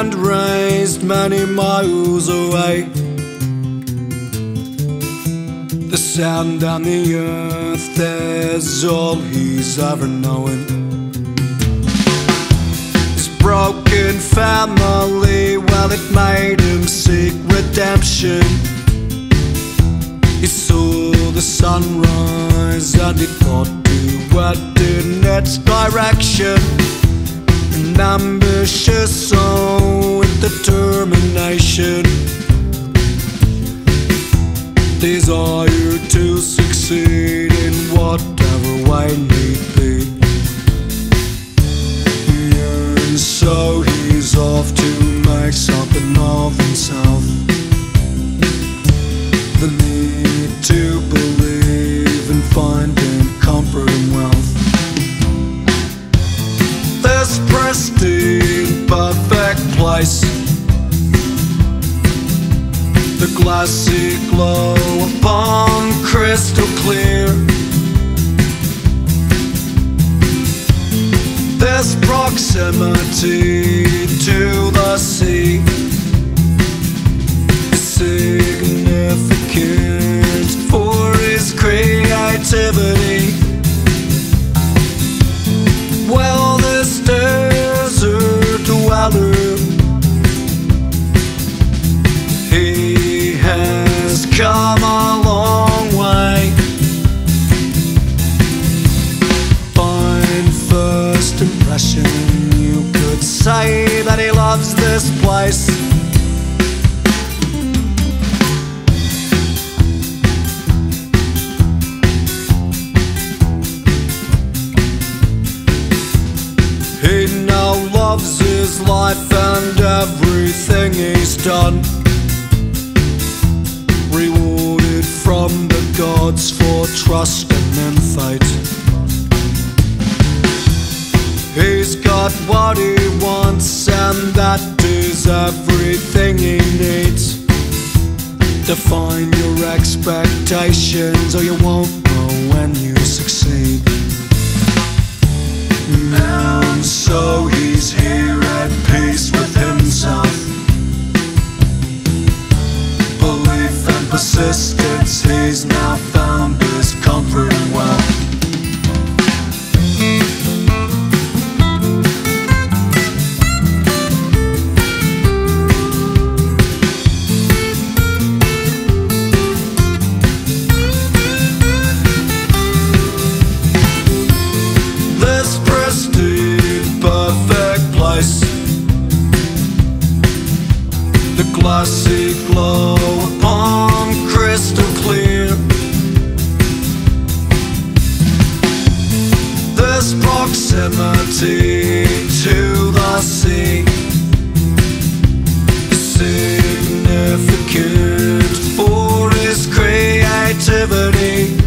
and raised many miles away. The sand and the earth is all he's ever known. His broken family, well, it made him seek redemption. He saw the sunrise and he thought to what in its direction. An ambitious determination. Desire to succeed in whatever way need be. And so he's off to make something of himself. The need to believe and finding comfort and wealth. This pristine, perfect place. The glassy glow upon crystal clear. This proximity loves this place. He now loves his life and everything he's done. Rewarded from the gods for trusting in fate. He's got what he wants, and that is everything he needs. Define your expectations, or you won't know when you succeed. And so he's here at peace with himself. Belief and persistence he's now glossy glow upon crystal clear. This proximity to the sea significant for his creativity.